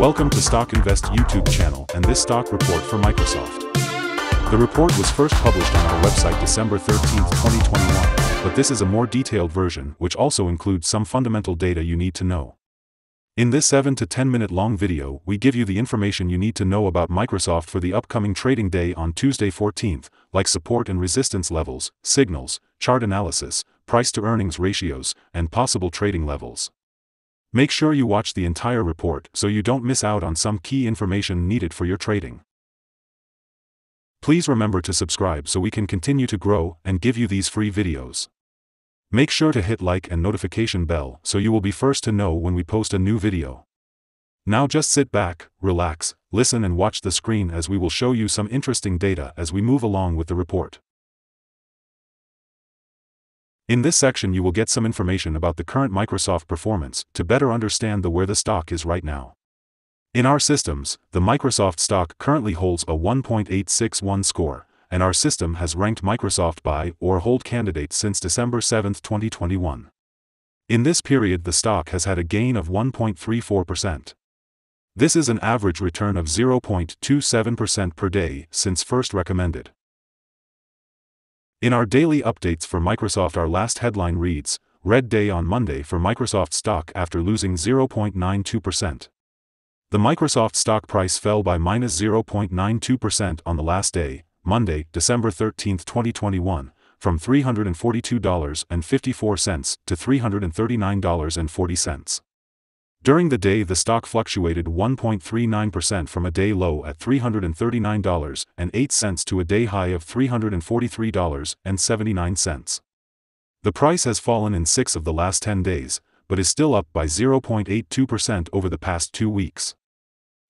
Welcome to Stock Invest YouTube channel and this stock report for Microsoft. The report was first published on our website December 13, 2021, but this is a more detailed version which also includes some fundamental data you need to know. In this 7 to 10 minute long video, we give you the information you need to know about Microsoft for the upcoming trading day on Tuesday 14th, like support and resistance levels, signals, chart analysis, price to earnings ratios, and possible trading levels. Make sure you watch the entire report so you don't miss out on some key information needed for your trading. Please remember to subscribe so we can continue to grow and give you these free videos. Make sure to hit like and notification bell so you will be first to know when we post a new video. Now just sit back, relax, listen and watch the screen as we will show you some interesting data as we move along with the report. In this section you will get some information about the current Microsoft performance to better understand the where the stock is right now. In our systems, the Microsoft stock currently holds a 1.861 score, and our system has ranked Microsoft buy or hold candidate since December 7, 2021. In this period the stock has had a gain of 1.34%. This is an average return of 0.27% per day since first recommended. In our daily updates for Microsoft our last headline reads, Red Day on Monday for Microsoft stock after losing 0.92%. The Microsoft stock price fell by minus 0.92% on the last day, Monday, December 13, 2021, from $342.54 to $339.40. During the day the stock fluctuated 1.39% from a day low at $339.08 to a day high of $343.79. The price has fallen in six of the last 10 days, but is still up by 0.82% over the past two weeks.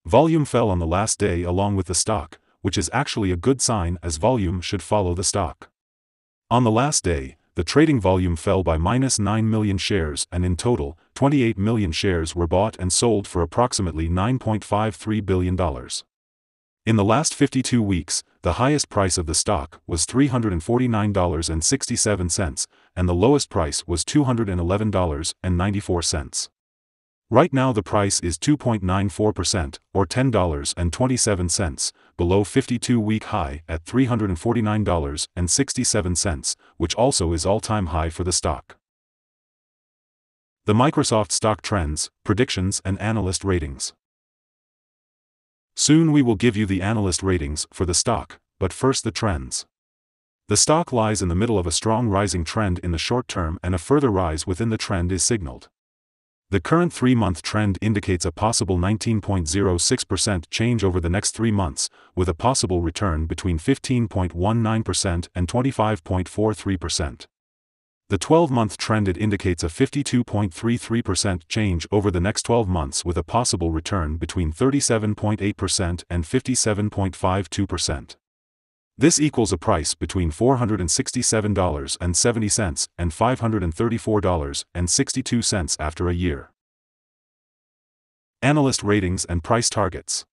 Volume fell on the last day along with the stock, which is actually a good sign as volume should follow the stock. On the last day, the trading volume fell by minus 9 million shares and in total, 28 million shares were bought and sold for approximately $9.53 billion. In the last 52 weeks, the highest price of the stock was $349.67, and the lowest price was $211.94. Right now the price is 2.94%, or $10.27, below 52-week high at $349.67, which also is all-time high for the stock. The Microsoft stock trends, predictions and analyst ratings. Soon we will give you the analyst ratings for the stock, but first the trends. The stock lies in the middle of a strong rising trend in the short term and a further rise within the trend is signaled. The current three-month trend indicates a possible 19.06% change over the next three months, with a possible return between 15.19% and 25.43%. The 12-month trend it indicates a 52.33% change over the next 12 months with a possible return between 37.8% and 57.52%. This equals a price between $467.70 and $534.62 after a year. Analyst ratings and price targets.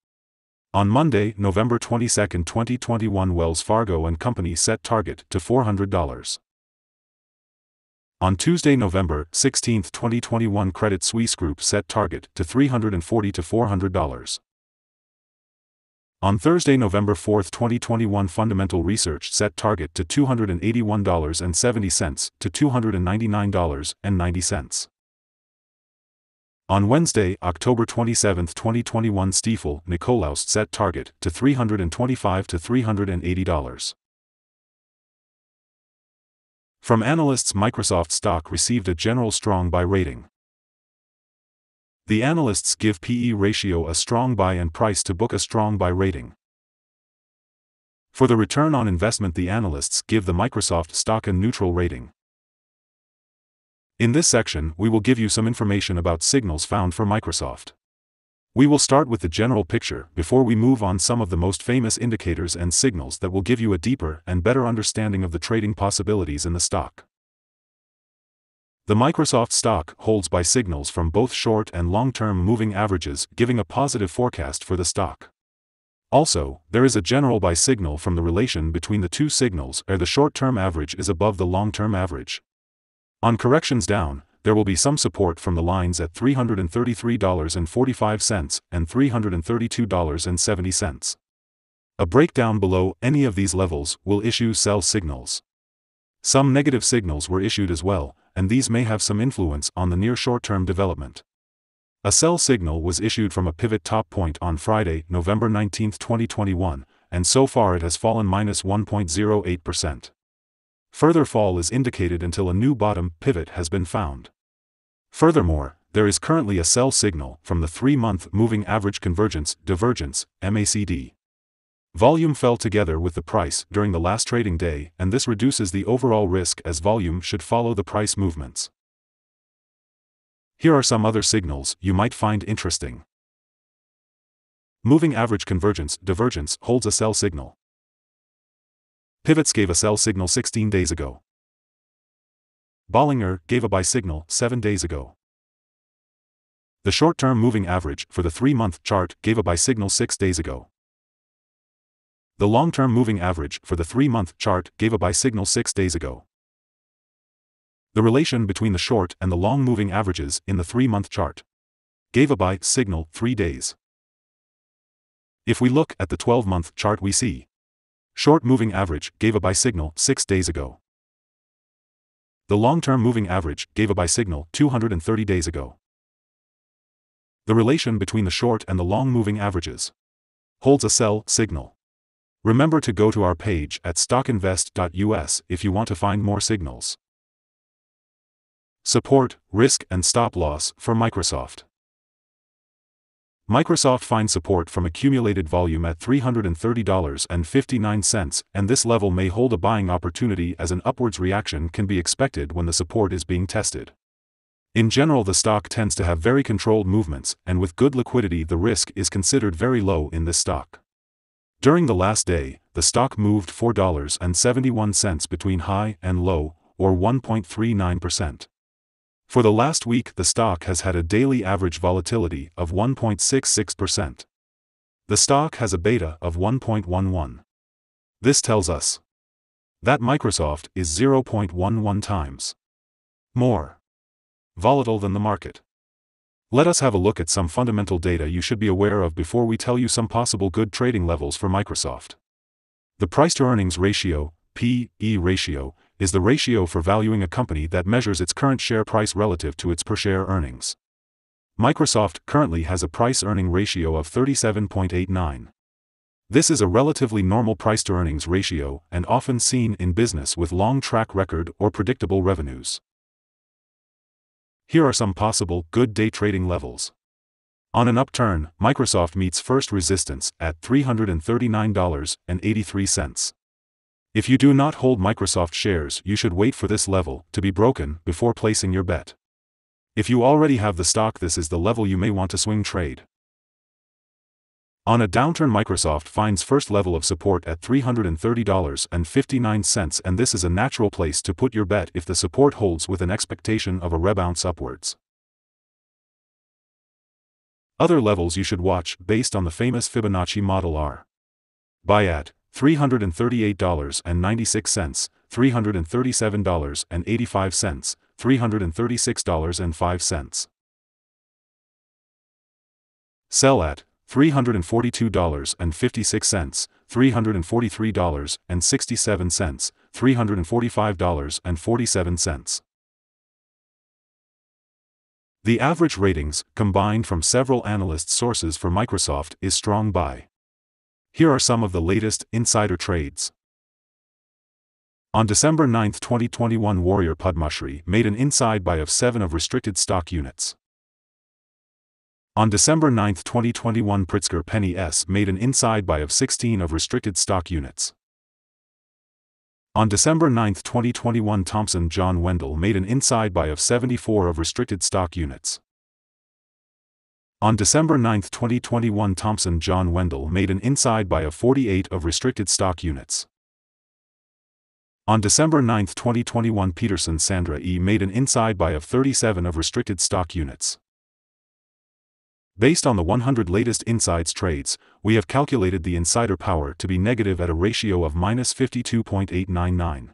On Monday, November 22, 2021 Wells Fargo and Company set target to $400. On Tuesday, November 16, 2021 Credit Suisse Group set target to $340 to $400. On Thursday, November 4, 2021 Fundamental Research set target to $281.70 to $299.90. On Wednesday, October 27, 2021 Stifel Nicolaus set target to $325 to $380. From analysts Microsoft stock received a general strong buy rating. The analysts give PE ratio a strong buy and price to book a strong buy rating. For the return on investment the analysts give the Microsoft stock a neutral rating. In this section we will give you some information about signals found for Microsoft. We will start with the general picture before we move on some of the most famous indicators and signals that will give you a deeper and better understanding of the trading possibilities in the stock. The Microsoft stock holds by signals from both short and long-term moving averages giving a positive forecast for the stock. Also, there is a general buy signal from the relation between the two signals where the short-term average is above the long-term average. On corrections down, there will be some support from the lines at $333.45 and $332.70. A breakdown below any of these levels will issue sell signals. Some negative signals were issued as well, and these may have some influence on the near short-term development. A sell signal was issued from a pivot top point on Friday, November 19, 2021, and so far it has fallen minus 1.08%. Further fall is indicated until a new bottom pivot has been found. Furthermore, there is currently a sell signal from the three-month moving average convergence divergence MACD. Volume fell together with the price during the last trading day and this reduces the overall risk as volume should follow the price movements. Here are some other signals you might find interesting. Moving average convergence divergence holds a sell signal. Pivots gave a sell signal 16 days ago. Bollinger gave a buy signal 7 days ago. The short-term moving average for the 3-month chart gave a buy signal 6 days ago. The long-term moving average for the three-month chart gave a buy signal six days ago. The relation between the short and the long moving averages in the three-month chart gave a buy signal three days. If we look at the 12-month chart we see short moving average gave a buy signal six days ago. The long-term moving average gave a buy signal 230 days ago. The relation between the short and the long moving averages holds a sell signal. Remember to go to our page at stockinvest.us if you want to find more signals. Support, risk and stop loss for Microsoft. Microsoft finds support from accumulated volume at $330.59 and this level may hold a buying opportunity as an upwards reaction can be expected when the support is being tested. In general the stock tends to have very controlled movements and with good liquidity the risk is considered very low in this stock. During the last day, the stock moved $4.71 between high and low, or 1.39%. For the last week the stock has had a daily average volatility of 1.66%. The stock has a beta of 1.11. This tells us that Microsoft is 0.11 times more volatile than the market. Let us have a look at some fundamental data you should be aware of before we tell you some possible good trading levels for Microsoft. The price-to-earnings ratio, P/E ratio, is the ratio for valuing a company that measures its current share price relative to its per-share earnings. Microsoft currently has a price-earning ratio of 37.89. This is a relatively normal price-to-earnings ratio and often seen in business with long track record or predictable revenues. Here are some possible good day trading levels. On an upturn, Microsoft meets first resistance at $339.83. If you do not hold Microsoft shares, you should wait for this level to be broken before placing your bet. If you already have the stock, this is the level you may want to swing trade. On a downturn Microsoft finds first level of support at $330.59 and this is a natural place to put your bet if the support holds with an expectation of a rebound upwards. Other levels you should watch based on the famous Fibonacci model are Buy at $338.96, $337.85, $336.05. Sell at $342.56, $343.67, $345.47. The average ratings, combined from several analyst sources for Microsoft, is strong buy. Here are some of the latest insider trades. On December 9, 2021 Warrior Padmasree made an inside buy of 7 of restricted stock units. On December 9, 2021 Pritzker Penny S made an inside buy of 16 of restricted stock units. On December 9, 2021 Thompson John Wendell made an inside buy of 74 of restricted stock units. On December 9, 2021 Thompson John Wendell made an inside buy of 48 of restricted stock units. On December 9, 2021 Peterson Sandra E made an inside buy of 37 of restricted stock units. Based on the 100 latest insides trades, we have calculated the insider power to be negative at a ratio of minus 52.899.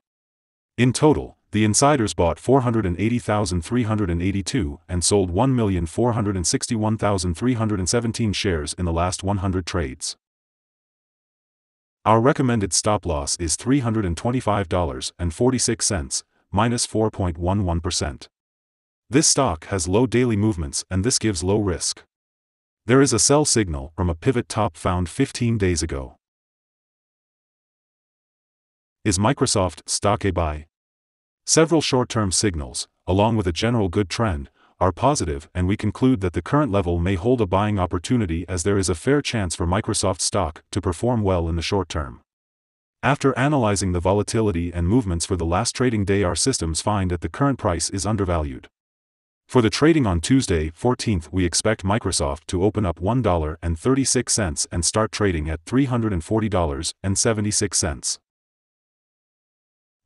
In total, The insiders bought 480,382 and sold 1,461,317 shares in the last 100 trades. Our recommended stop loss is $325.46, minus 4.11%. This stock has low daily movements and this gives low risk. There is a sell signal from a pivot top found 15 days ago. Is Microsoft stock a buy? Several short-term signals, along with a general good trend, are positive and we conclude that the current level may hold a buying opportunity as there is a fair chance for Microsoft stock to perform well in the short term. After analyzing the volatility and movements for the last trading day our systems find that the current price is undervalued. For the trading on Tuesday, 14th we expect Microsoft to open up $1.36 and start trading at $340.76.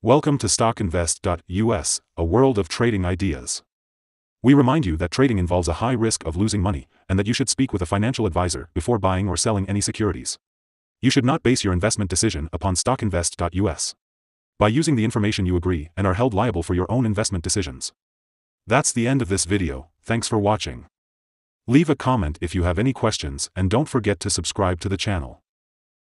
Welcome to StockInvest.us, a world of trading ideas. We remind you that trading involves a high risk of losing money, and that you should speak with a financial advisor before buying or selling any securities. You should not base your investment decision upon StockInvest.us. By using the information you agree and are held liable for your own investment decisions. That's the end of this video, thanks for watching. Leave a comment if you have any questions and don't forget to subscribe to the channel.